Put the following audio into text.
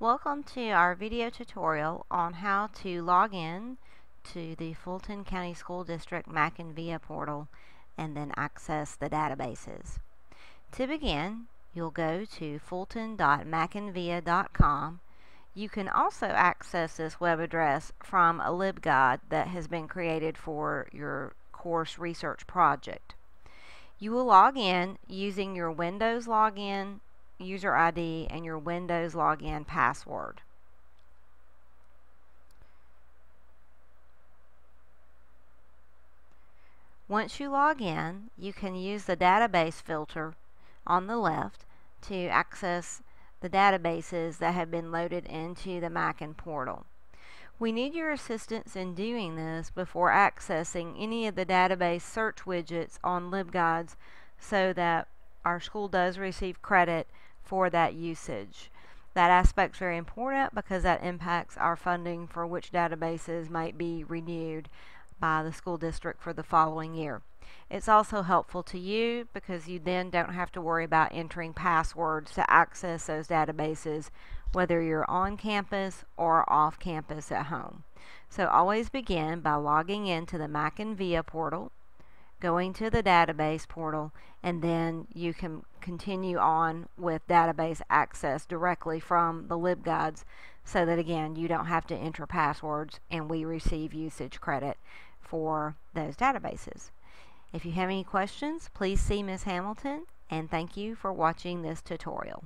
Welcome to our video tutorial on how to log in to the Fulton County School District MackinVIA portal and then access the databases. To begin, you'll go to fulton.mackinvia.com. You can also access this web address from a libguide that has been created for your course research project. You will log in using your Windows login user ID, and your Windows login password. Once you log in, you can use the database filter on the left to access the databases that have been loaded into the Mackin portal. We need your assistance in doing this before accessing any of the database search widgets on LibGuides so that our school does receive credit for that usage. That aspect's very important because that impacts our funding for which databases might be renewed by the school district for the following year. It's also helpful to you because you then don't have to worry about entering passwords to access those databases whether you're on campus or off campus at home. So always begin by logging into the MackinVIA portal going to the database portal, and then you can continue on with database access directly from the LibGuides so that again you don't have to enter passwords and we receive usage credit for those databases. If you have any questions, please see Ms. Hamilton and thank you for watching this tutorial.